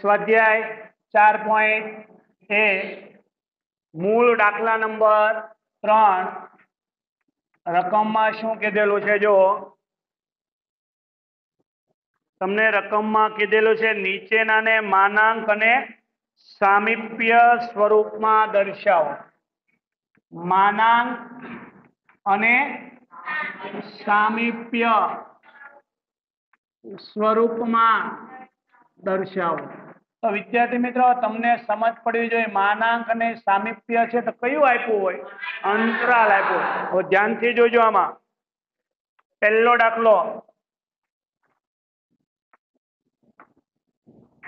સ્વાધ્યાય ચાર પોઈન્ટ એ મૂળ દાખલા નંબર ત્રણ. રકમમાં શું કીધેલું છે? જો તમને રકમમાં કીધેલું છે નીચેનાને માનાંક અને સામીપ્ય સ્વરૂપમાં દર્શાવો. માનાંક અને સામીપ્ય સ્વરૂપમાં દર્શાવો. તો વિદ્યાર્થી મિત્રો, તમને સમજ પડવી જોઈએ. માનાંક અને સામીપ્ય છે તો કયું આપ્યું હોય? અંતરાલ આપ્યો. ધ્યાનથી જોજો આમાં. પહેલો દાખલો.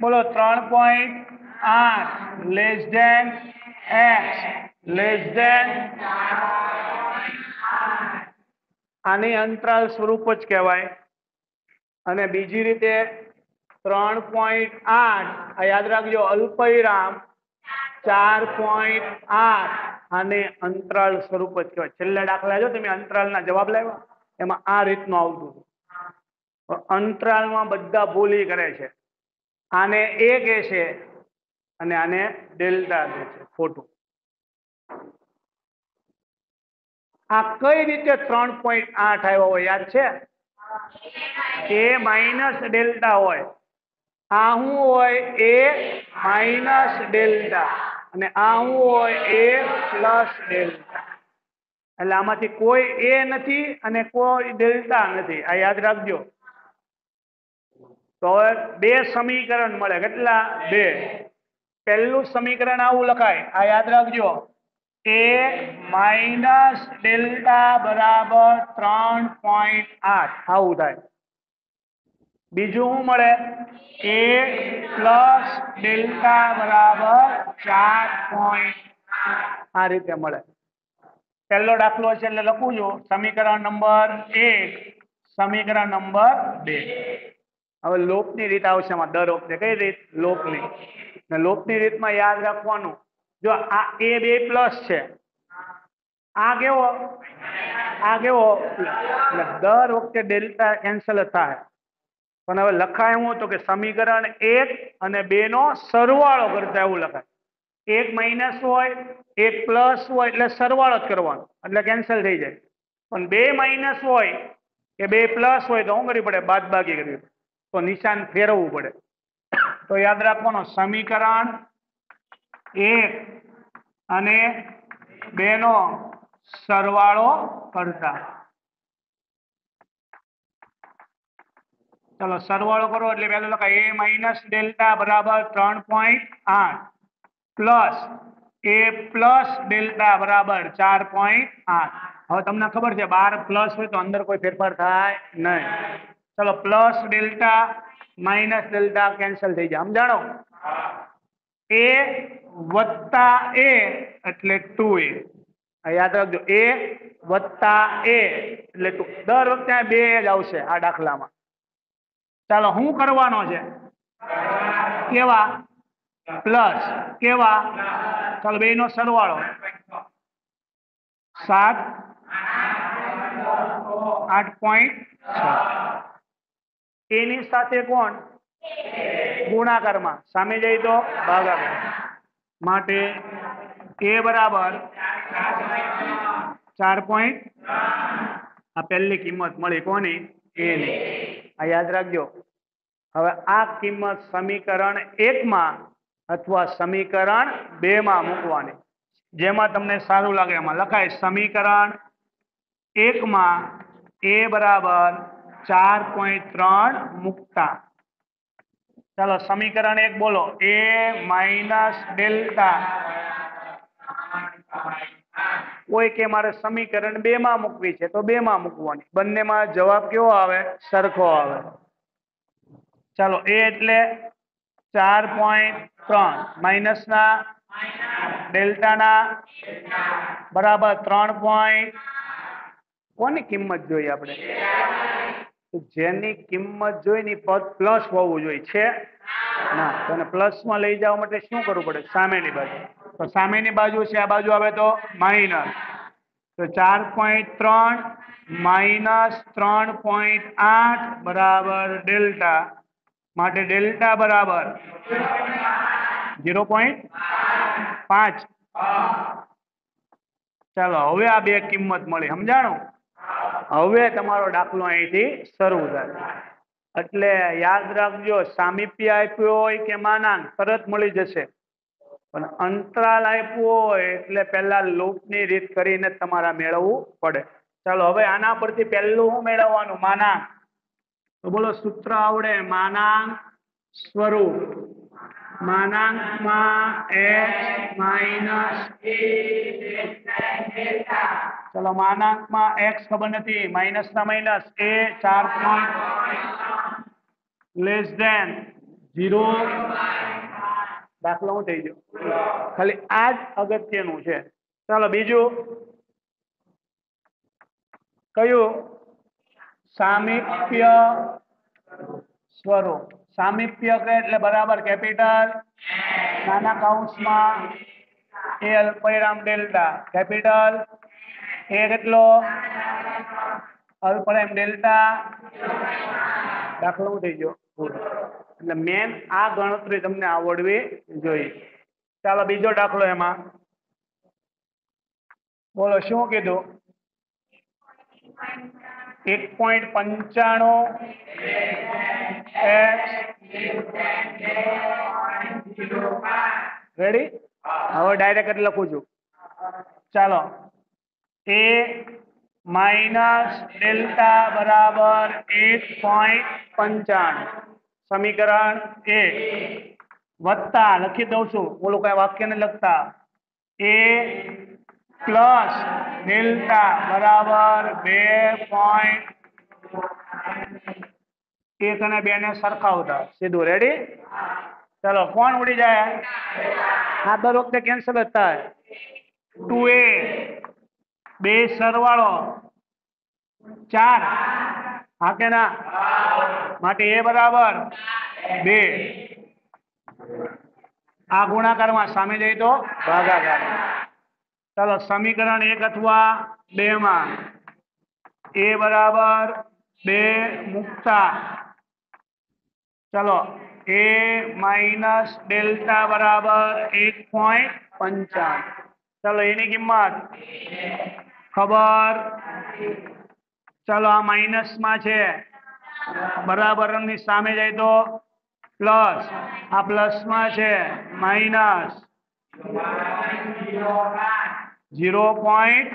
બોલો, ત્રણ પોઈન્ટ આઠ less than X less than આની અંતરાલ સ્વરૂપ જ કહેવાય. અને બીજી રીતે ત્રણ પોઈન્ટ આઠ. આ યાદ રાખજો, અલ્પવિરામ ચાર પોઈન્ટ આઠ આને અંતરાલ સ્વરૂપ જ કહેવાય. છેલ્લા દાખલા જો, તમે અંતરાલના જવાબ લાવ્યા. એમાં આ રીતનું આવતું અંતરાલમાં બધા ભૂલી કરે છે. આને એ કે છે અને આને ડેલ્ટા કે છે, ખોટું. આ કઈ રીતે ત્રણ પોઈન્ટ આઠ આવ્યો હોય, યાદ છે? એ માઇનસ ડેલ્ટા હોય. આ શું હોય એ માઇનસ ડેલ્ટા અને આ શું હોય એ પ્લસ ડેલ્ટા. એટલે આમાંથી કોઈ એ નથી અને કોઈ ડેલ્ટા નથી. આ યાદ રાખજો. તો બે સમીકરણ મળે. કેટલા? બે. પહેલું સમીકરણ આવું લખાય. આ યાદ રાખજો. એ માઇનસ ડેલ્ટા બરાબર ત્રણ પોઈન્ટ આઠ. આવું થાય. બીજું શું મળે? એ પ્લસ ડેલ્ટા બરાબર ચાર પોઈન્ટ આ રીતે મળે. પહેલો દાખલો છે એટલે લખું છું. સમીકરણ નંબર એક, સમીકરણ નંબર બે. હવે લોપની રીત આવશે એમાં દર વખતે કઈ રીત? લોપની ને લોપની રીતમાં યાદ રાખવાનું. જો આ એ બે પ્લસ છે. આ કેવો? આ કેવો? એટલે દર વખતે ડેલ્ટા કેન્સલ થાય. પણ હવે લખાય હું તો કે સમીકરણ એક અને બે નો સરવાળો કરતા એવું લખાય. એક માઇનસ હોય, એક પ્લસ હોય, એટલે સરવાળો જ કરવાનો. એટલે કેન્સલ થઈ જાય. પણ બે માઇનસ હોય, કે બે પ્લસ હોય તો શું કરવી પડે? બાદ બાકી કરવી પડે. તો નિશાન ફેરવવું પડે. તો યાદ રાખવાનું, સમીકરણ એક અને બેનો સરવાળો કરતા. ચલો, સરવાળો કરો એટલે પહેલા લખાય. એ માઇનસ ડેલ્ટા બરાબર ત્રણ પોઈન્ટ આઠ. પ્લસ એ પ્લસ ડેલ્ટા બરાબર ચાર પોઈન્ટ આઠ. હવે તમને ખબર છે, બાર પ્લસ હોય તો અંદર કોઈ ફેરફાર થાય નહીં. ચલો plus delta minus delta cancel થઈ જાય. સમજાણો? એ વત્તા એ એટલે ટુ એ યાદ રાખજો. એ વત્તા એ એટલે ટુ દર વખતે બે જ આવશે આ દાખલામાં. ચાલો શું કરવાનો છે? કેવા? પ્લસ કેવા? ચાલો બે નો સરવાળો. સાત. આઠ પોઈન્ટ છ. એની સાથે કોણ? ગુણાકારમાં. સામે જઈ તો ભાગાકાર. માટે એ બરાબર ચાર પોઈન્ટ. આ પહેલી કિંમત મળી કોની? એની. આ યાદ રાખજો. હવે આ કિંમત સમીકરણ એકમાં અથવા સમીકરણ બે માં મૂકવાની. જેમાં તમને સારું લાગે એમાં લખાય, સમીકરણ એકમાં એ બરાબર ચાર પોઈન્ટ ત્રણ મૂકતા. ચાલો, સમીકરણ એક બોલો. A minus delta. કોઈ કે મારે સમીકરણ બે માં મૂકવી છે તો બે માં મૂકવાની. બંનેમાં જવાબ કેવો આવે? સરખો આવે. ચાલો, એ એટલે ચાર પોઈન્ટ ત્રણ. માઇનસ ના ડેલ્ટા ના બરાબર ત્રણ પોઈન્ટ કોની કિંમત જોઈએ આપણે? જેની કિંમત જોઈ ની પદ પ્લસ હોવું જોઈએ. છે? ના. તો એને પ્લસમાં લઈ જવા માટે શું કરવું પડે? સામેની બાજુ. તો સામેની બાજુ છે, આ બાજુ આવે તો માઇનસ તો ચાર પોઈન્ટ ત્રણ માઇનસ ત્રણ પોઈન્ટ આઠ બરાબર ડેલ્ટા. માટે ડેલ્ટા બરાબર ઝીરો પોઈન્ટ પાંચ. ચાલો, હવે આ બે કિંમત મળી, સમજાણું? હવે તમારો દાખલો અહીંથી શરૂ થાય. એટલે યાદ રાખજો, સામીપ્ય આપ્યો હોય કે માનાંક, તરત મળી જશે. પણ અંતરાલ આપ્યો હોય એટલે પહેલા લૂપની રીત કરીને તમારા મેળવવું પડે. ચાલો, હવે આના પરથી પહેલું શું મેળવવાનું? માનાંક. તો બોલો, સૂત્ર આવડે. માનાંક સ્વરૂપ. માનાંકમાં ચલો, માનાંકમાં એક્સ ખબર નથી. માઇનસ ના માઇનસ એ ચાર લેસ દેન ઝીરો દાખલો શું થઈ ગયો. ખાલી આ જ અગત્યનું છે. ચાલો, બીજું. કયું? સામીપ્ય સ્વરૂપ. સામીપ્ય એટલે બરાબર કેપિટલ? નાના કાઉન્સમાં એ અલ્પવિરામ ડેલ્ટા. કેપિટલ એ કેટલો? અલ્પવિરામ ડેલ્ટા. દાખલો થઈ ગયો. એટલે મેન આ ગણતરી તમને આવડવી જોઈએ. ચાલો બીજો દાખલો એમાં. બોલો, શું કીધું? એક પોઈન્ટ પંચાણું રેડી હવે ડાયરેક્ટ લખું છું. ચાલો. એ માઇનસ ડેલ્ટા બરાબર એક પોઈન્ટ પંચાણું. સમીકરણ એ વત્તા લખી દઉં છું. બોલું કઈ વાક્ય ને લખતા. એ પ્લસ ડેલ્ટા બરાબર બે પોઈન્ટ એક અને બે ને સરખાવતા. સીધું રેડી ચલો કોણ ઉડી જાય. હા, દર વખતે કેન્સલ જ થાય. ટુ એ બે સરવાળો. ચાર. હા કે ના? માટે એ બરાબર બે. આ ગુણાકારમાં સામે જઈ તો ભાગાકાર. ચાલો સમીકરણ એક અથવા બે માં એ બરાબર બે મુકતા. ચલો, એ માઇનસ ડેલ્ટા બરાબર એક પોઈન્ટ પંચાવન ચલો, એની કિંમત. ખબર? ચલો, આ માઇનસમાં છે. બરાબરની સામે જાય તો પ્લસ. આ પ્લસમાં છે માઇનસ. ઝીરો પોઈન્ટ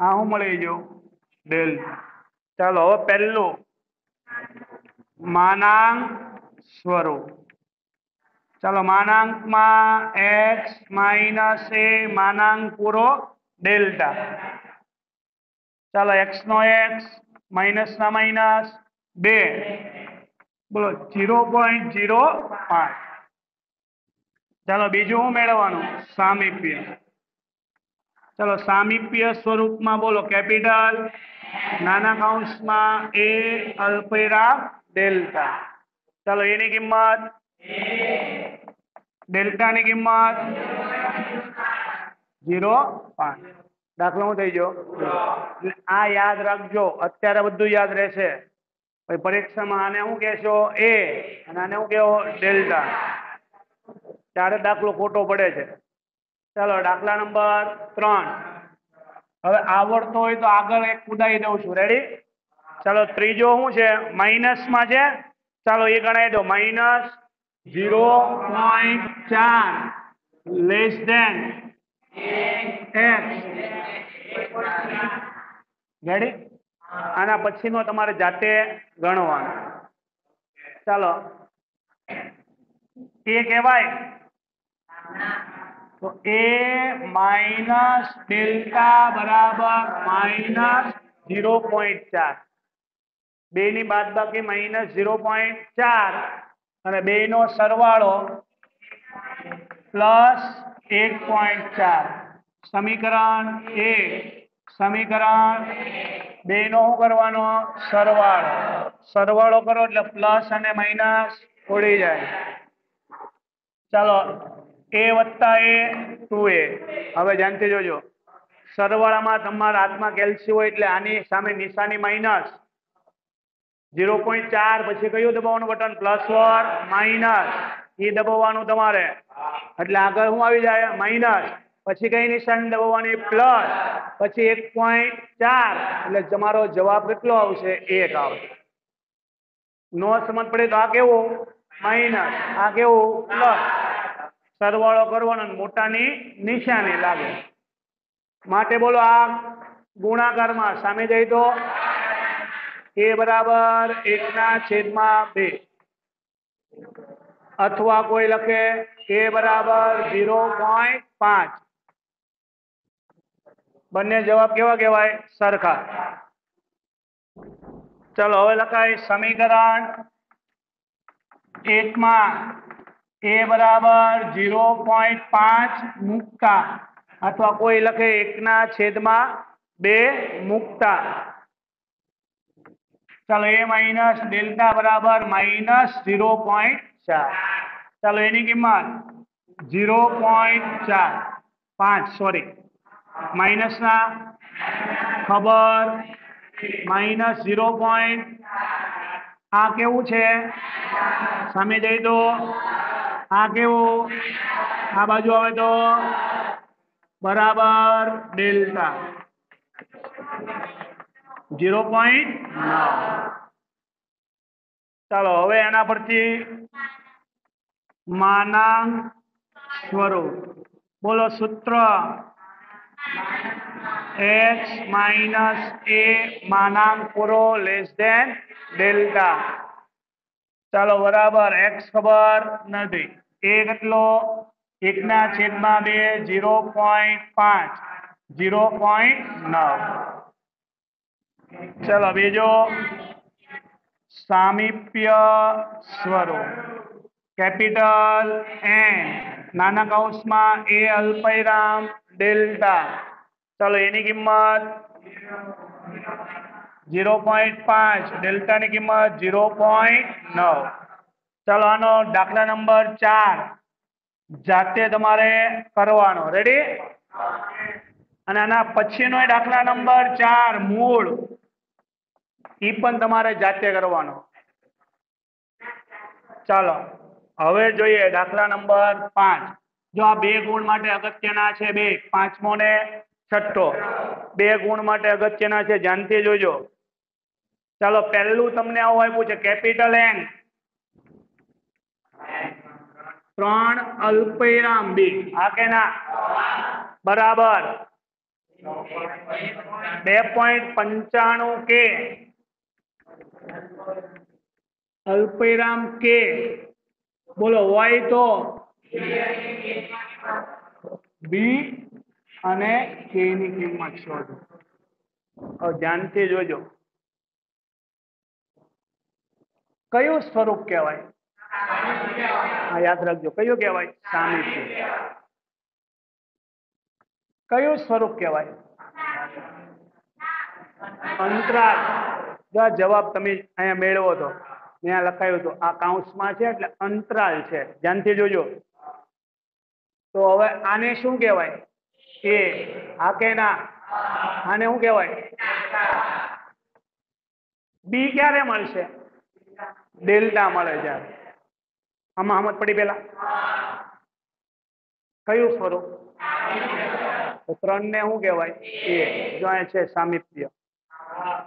હા હું મળી ગયો. ડેલ. ચાલો હવે પહેલું. માનાંક સ્વરૂપ. ચાલો માનાંકમાં એક્સ માઇનસ એ માનાંક પૂરો ડેલ્ટા. ચાલો એક્સ નો એક્સ માઇનસ ના માઇનસ બે. બોલો ઝીરો પોઈન્ટ ઝીરો પાંચ. ચાલો બીજું હું મેળવવાનું? સામીપ્ય. ચાલો, સામીપ્ય સ્વરૂપમાં બોલો. કેપિટલ, નાના કૌંસમાં એ, અલ્પેરા, ડેલ્ટા. ચાલો, એની કિંમત? ડેલ્ટાની કિંમત? ઝીરો પાંચ. દાખલો હું થઈ ગયો. આ યાદ રાખજો. અત્યારે બધું યાદ રહેશે. પરીક્ષામાં આને શું કહેશો? એ. અને આને શું કહેવો? ડેલ્ટા. ત્યારે દાખલો ખોટો પડે છે. ચાલો, દાખલા નંબર ત્રણ. હવે આવડતો હોય તો આગળ એક કુદાઈ દઉં છું. રેડી ચાલો, ત્રીજો શું છે? માઇનસમાં છે. ચાલો, એ ગણાવી દો. માઇનસ ઝીરો પોઈન્ટ ચાર લેસ દેન રેડી આના પછીનો તમારે જાતે ગણવાનો. ચાલો. એ કહેવાય તો a માઇનસ ડેલ્ટા બરાબર માઇનસ ઝીરો પોઈન્ટ ચાર. બે ની બાદ બાકી માઇનસ ઝીરો પોઈન્ટ ચાર અને બે નો સરવાળો પ્લસ એક પોઈન્ટ ચાર. સમીકરણ એક. સમીકરણ બે નો શું કરવાનો? સરવાળો. સરવાળો કરો એટલે પ્લસ અને માઇનસ ઉડી જાય. ચાલો. એ વત્તા એ ટુ એ. હવે ધ્યાનથી જોજો. સરવાળામાં તમારા હાથમાં કેલ્સી હોય એટલે આની સામે નિશાની માઇનસ ઝીરો પોઈન્ટ ચાર, પછી કયું દબાવવાનું બટન? પ્લસ ફોર માઇનસ એ દબાવવાનું તમારે. એટલે આગળ શું આવી જાય? માઇનસ પછી કઈ નિશાની દબાવવાની? પ્લસ પછી એક પોઈન્ટ ચાર. એટલે તમારો જવાબ કેટલો આવશે? એક આવશે. નો સમજ પડે તો આ કેવું? માઇનસ આ કેવું? પ્લસ સરવાળો કરવાનો મોટાની નિશાની લાગે. માટે બોલો આ ગુણાકારમાં સામે જઈ તો એ બરાબર એકના છેદમાં બે. અથવા કોઈ લખે એ બરાબર ઝીરો પોઈન્ટ પાંચ. બંને જવાબ કેવા કહેવાય? સરખા. ચલો, હવે લખાય સમીકરણ એકમાં એ બરાબર ઝીરો પોઈન્ટ પાંચ મુકતા. અથવા કોઈ લખે એકના છેદમાં બે મૂકતા. ચાલો એ માઇનસ ડેલ્ટા બરાબર માઇનસ ઝીરો પોઈન્ટ ચાર. ચાલો એની કિંમત ઝીરો પોઈન્ટ ચાર. પાંચ, સોરી. માઇનસના ખબર માઇનસ ઝીરો પોઈન્ટ આ કેવું છે? સામે જઈ તો આ કેવું? આ બાજુ આવે તો? બરાબર, ડેલ્ટા. ઝીરો પોઈન્ટ ચાલો, હવે એના પરથી માનાંક સ્વરૂપ. બોલો, સૂત્ર. એક્સ માઇનસ એ માનાંક પૂરો, લેસ દેન ડેલ્ટા. ચાલો બરાબર એક્સ ખબર નથી. એ કેટલો એકના છેદમાં બે, ઝીરો પોઈન્ટ પાંચ, ઝીરો પોઈન્ટ નવ. ચલો બીજો. સામીપ્ય સ્વરૂપ. કેપિટલ એન નાના કૌંસમાં એ અલ્પવિરામ ડેલ્ટા. ચલો એની કિંમત. ઝીરો પોઈન્ટ પાંચ. ડેલ્ટાની કિંમત ઝીરો પોઈન્ટ નવ. ચાલો આનો દાખલા નંબર ચાર. જાતે તમારે કરવાનો. રેડી અને આના પછીનો દાખલા નંબર ચાર, મૂળ. ઈ પણ તમારે જાતે કરવાનો. ચાલો, હવે જોઈએ દાખલા નંબર પાંચ. જો આ બે ગુણ માટે અગત્યના છે બે, પાંચમો ને છઠ્ઠો. બે ગુણ માટે અગત્યના છે, ધ્યાનથી જોજો. ચાલો પહેલું તમને આવું આપ્યું છે કેપિટલ એન ત્રણ અલ્પવિરામ બી હા કે ના? બરાબર. બે પોઈન્ટ પંચાણું કે અલ્પવિરામ કે બોલો હોય તો? બી અને કે ની કિંમત શોધો. ધ્યાનથી જોજો. કયું સ્વરૂપ કહેવાય? હા, યાદ રાખજો. કયું કહેવાય? સામીપ્ય કયું સ્વરૂપ કહેવાય? અંતરાલ. જવાબ તમે અહીંયા મેળવો તો અહીંયા લખાયું હતું. આ કાઉન્સમાં છે એટલે અંતરાલ છે. ધ્યાનથી જોજો. તો હવે આને શું કહેવાય? એ આ કે ના? આને શું કહેવાય? બી ક્યારે મળશે? ડેલ્ટા મળે છે આમાં સમજ પડી પેલા? કયું સ્વરૂપ? ત્રણ ને શું કહેવાય? એ. જો છે સામિત્ય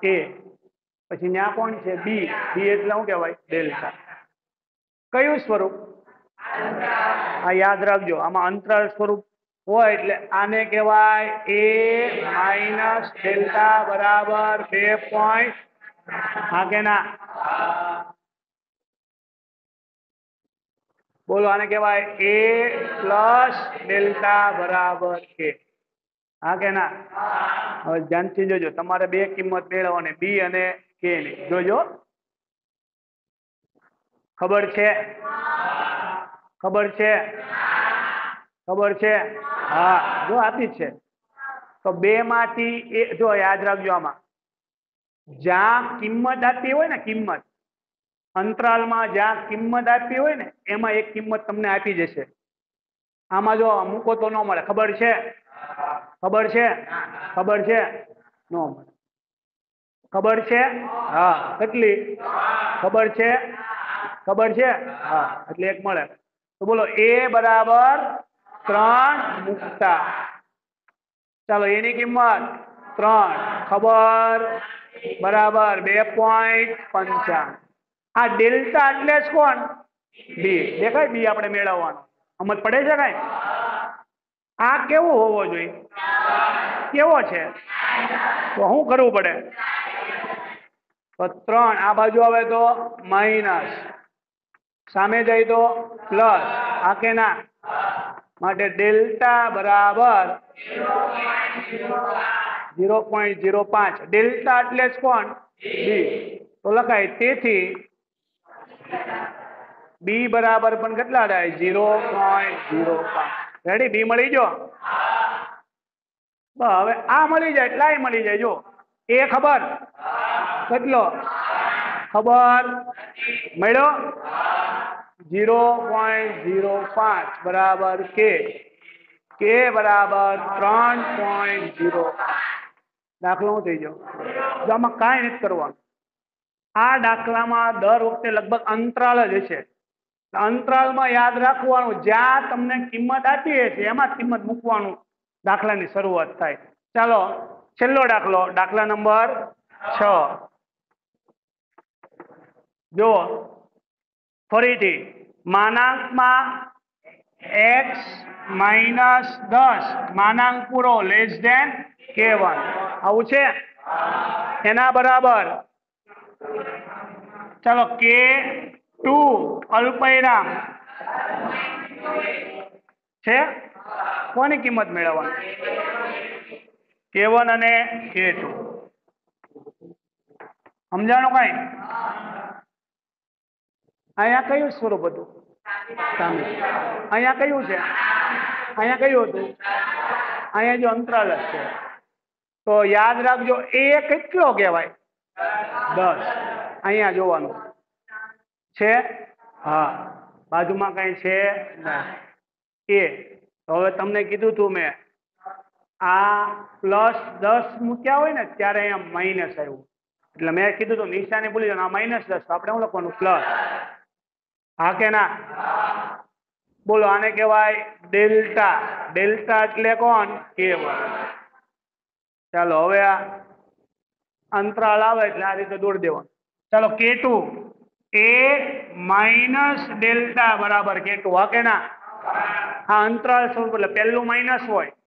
એ. પછી ત્યાં કોણ છે? બી. બી એટલે શું કહેવાય? ડેલ્ટા. કયું સ્વરૂપ? આ યાદ રાખજો. આમાં અંતર સ્વરૂપ હોય એટલે આને કહેવાય એ માઇનસ ડેલ્ટા બરાબર બે પોઈન્ટ. હા કે ના? બોલો, આને કહેવાય એ પ્લસ ડેલ્ટા બરાબર કે હા કે ના? હવે ધ્યાનથી જોજો, તમારે બે કિંમત મેળવવાની બી અને કે ની. જોજો. ખબર છે? ખબર છે? ખબર છે? હા, જો આપી છે. તો બે માંથી એ, જો યાદ રાખજો આમાં. જ્યાં કિંમત આપી હોય ને કિંમત અંતરાલમાં જ્યાં કિંમત આપી હોય ને, એમાં એક કિંમત તમને આપી જશે. આમાં જો મૂકો તો ન મળે. ખબર છે? ખબર છે? ખબર છે? ન મળે. ખબર છે? હા. કેટલી? ખબર છે? ખબર છે? હા. એટલે એક મળે. તો બોલો, એ બરાબર ત્રણ મુકતા. ચાલો, એની કિંમત ત્રણ. ખબર? બરાબર. બે પોઈન્ટ પંચાવન આ ડેલ્ટા એટલે જ કોણ બી. દેખાય? બી આપણે મેળવવાનું. સમજ પડે છે કાંઈ? આ કેવો હોવો જોઈએ? કેવો છે? તો શું કરવું પડે? તો ત્રણ. આ બાજુ આવે તો માઇનસ સામે જાય તો પ્લસ. આ કે ના માટે ડેલ્ટા બરાબર ઝીરો પોઈન્ટ ઝીરો પાંચ. ડેલ્ટા એટલે જ કોણ બી. તો લખાય. તેથી બી બરાબર પણ કેટલા થાય? ઝીરો પોઈન્ટ ઝીરો પાંચ રેડી બી મળી જો હવે આ મળી જાય એટલે મળી જાય. જો એ ખબર? કેટલો? ખબર? મળ્યો? ઝીરો પોઈન્ટ ઝીરો પાંચ બરાબર કે કે બરાબર ત્રણ પોઈન્ટ ઝીરો દાખલો હું થઈ જો, આમાં કાંઈ નથી કરવાનું. આ દાખલામાં દર વખતે લગભગ અંતરાલ જ હશે. અંતરાલમાં યાદ રાખવાનું, જ્યાં તમને કિંમત આપી છે, એમાં કિંમત મૂકવાનું દાખલાની શરૂઆત થાય. ચાલો, છેલ્લો દાખલો, દાખલા નંબર છ. જો ફરીથી, માનાંકમાં એક્સ માઇનસ દસ, માનાંક પૂરો, લેસ ધેન કે વન. આવું છે? એના બરાબર. ચાલો કે ટુ અલ્પૈરામ. છે? કોની કિંમત મેળવવાની? કે વન અને કે ટુ. સમજાણું કઈ? અહીંયા કયું સ્વરૂપ હતું? સામે. અહીંયા કયું છે? અહીંયા કયું હતું? અહીંયા જો અંતરાલ છે. તો યાદ રાખજો, એ કેટલો કહેવાય? દસ અહીંયા જોવાનું. છે? હા. બાજુમાં કઈ છે? એ. હવે તમને કીધું તું મેં. આ પ્લસ દસ મૂક્યા હોય ને, ત્યારે અહીંયા માઇનસ આવ્યું. એટલે મેં કીધું તું નિશાની ભૂલી જવાનું આ માઇનસ દસ. તો આપણે શું લખવાનું? પ્લસ. હા કે ના? બોલો, આને કહેવાય ડેલ્ટા. ડેલ્ટા એટલે કોણ? કે ચાલો, હવે આ અંતરાલ આવે એટલે આ રીતે દોડી દેવાનું. ચાલો કે ટુ એ માઇનસ ડેલ્ટા બરાબર કે ટુ હા કે ના? આ અંતરાલ સ્વરૂપ એટલે પહેલું માઇનસ હોય.